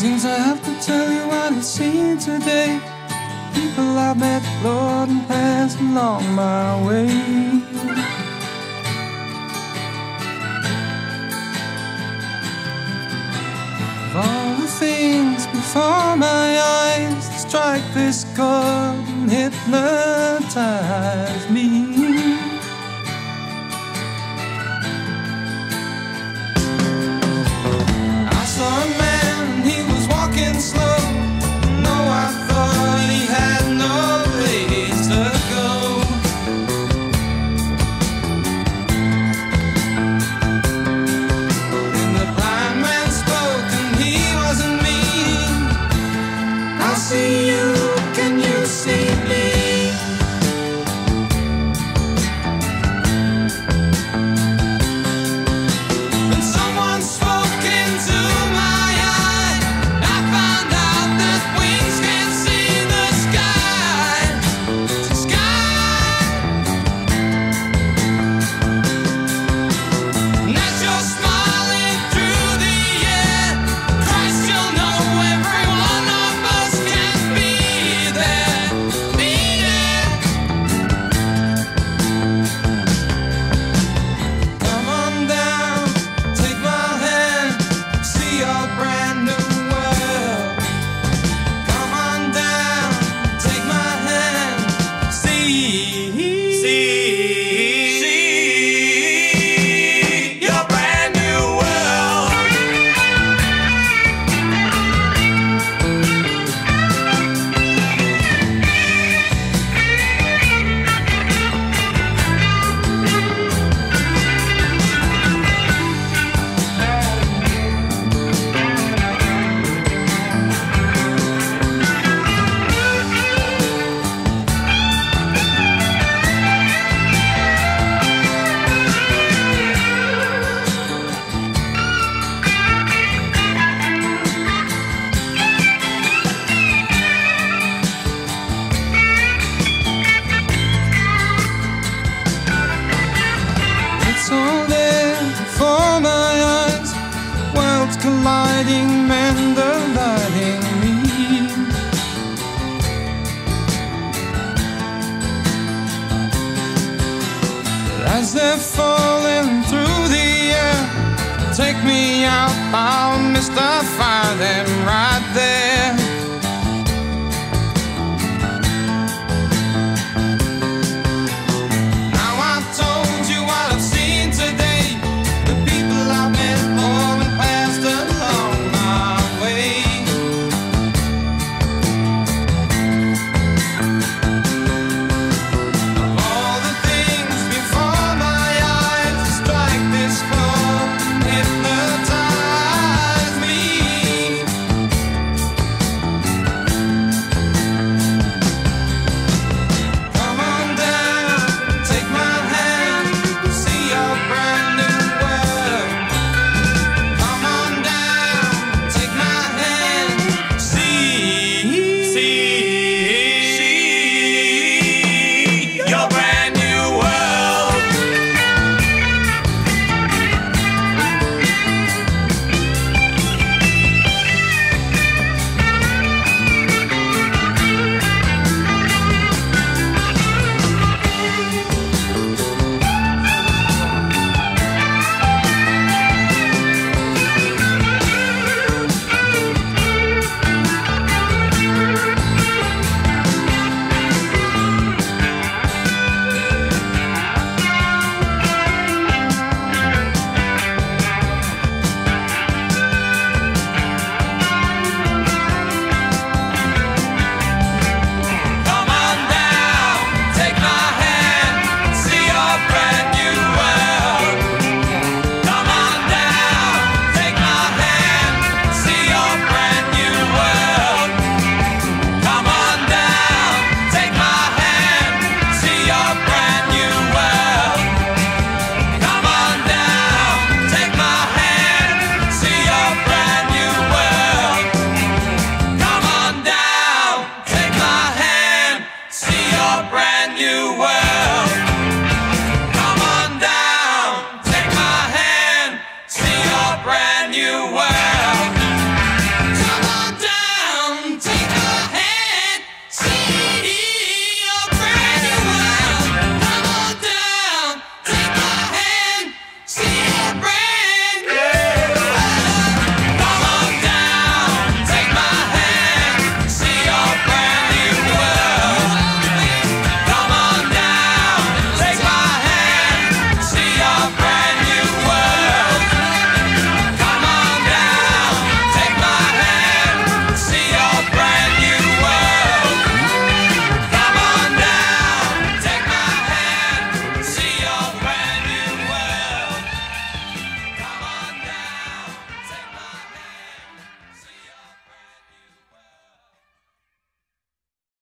Seems I have to tell you what I've seen today. People I've met, Lord, and passed along my way. Of all the things before my eyes, strike this chord and hypnotize me. colliding, men, mandalining me. As they're falling through the air, take me out, I'll mystify them right there. And you were.